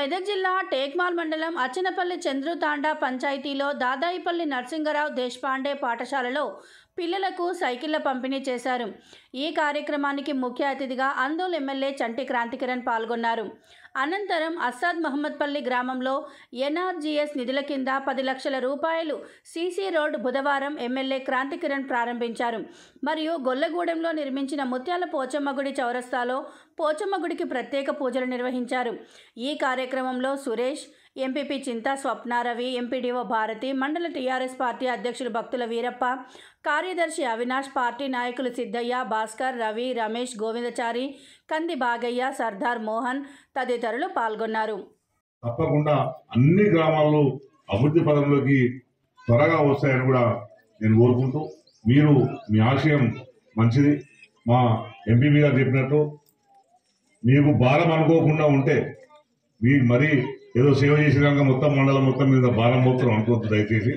మెదక్ జిల్లా టేక్మాల్ మండలం అచ్చనపల్లి చంద్రుతాండా పంచాయతీలో దాదాయిపల్లి నరసింగరావు దేశపాండే పాఠశాలలో పిల్లలకు సైకిళ్ళ పంపిణీ చేశారు. ఈ కార్యక్రమానికి ముఖ్య అతిథిగా అందోల్ ఎమ్మెల్యే చంటి క్రాంతికిరణ్ పాల్గొన్నారు. అనంతరం అస్సాద్ మహమ్మద్పల్లి గ్రామంలో ఎన్ఆర్జీఎస్ నిధుల కింద పది లక్షల రూపాయలు సీసీ రోడ్ బుధవారం ఎమ్మెల్యే క్రాంతికిరణ్ ప్రారంభించారు. మరియు గొల్లగూడెంలో నిర్మించిన ముత్యాల పోచమ్మ గుడి చౌరస్తాలో పోచమ్మ గుడికి ప్రత్యేక పూజలు నిర్వహించారు. ఈ కార్యక్రమంలో సురేష్ ఎంపీపీ చింతా స్వప్నారవి ఎంపీడీఓ భారతి మండల టీఆర్ఎస్ పార్టీ అధ్యక్షులు భక్తుల వీరప్ప కార్యదర్శి అవినాష్ పార్టీ నాయకులు సిద్ధయ్య భాస్కర్ రవి రమేష్ గోవిందచారి కంది బాగయ్య సర్దార్ మోహన్ తదితరులు పాల్గొన్నారు. తప్పకుండా అన్ని గ్రామాల్లో అభివృద్ధి పదంలోకి త్వరగా వస్తాయని కూడా నేను కోరుకుంటూ మీరు మీ ఆశయం మంచిది. మా ఎంపీ గారు చెప్పినట్టు మీకు భారం అనుకోకుండా ఉంటే మీ మరీ ఏదో సేవ చేసినాక మొత్తం మండలం మొత్తం మీద భారం పోతున్నాం అనుకోవద్దు దయచేసి.